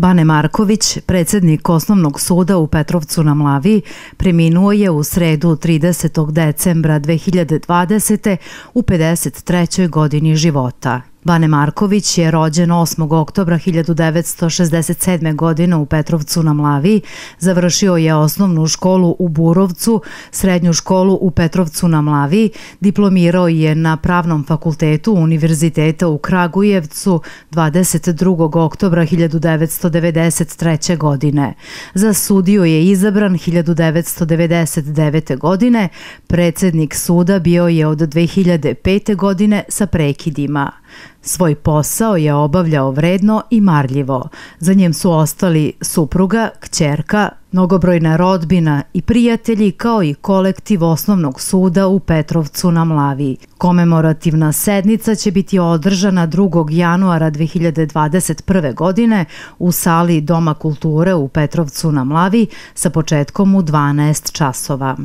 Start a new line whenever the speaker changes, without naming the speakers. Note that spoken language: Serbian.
Bane Marković, predsednik Osnovnog suda u Petrovcu na Mlavi, preminuo je u sredu 30. decembra 2020. u 53. godini života. Bane Marković je rođen 8. oktobra 1967. godine u Petrovcu na Mlavi, završio je osnovnu školu u Burovcu, srednju školu u Petrovcu na Mlavi, diplomirao je na Pravnom fakultetu Univerziteta u Kragujevcu 22. oktobra 1993. godine. Za sudiju je izabran 1999. godine, predsednik suda bio je od 2005. godine sa prekidima. Svoj posao je obavljao vredno i marljivo. Za njem su ostali supruga, kćerka, mnogobrojna rodbina i prijatelji kao i kolektiv osnovnog suda u Petrovcu na Mlavi. Komemorativna sednica će biti održana 2. januara 2021. godine u sali Doma kulture u Petrovcu na Mlavi sa početkom u 12 časova.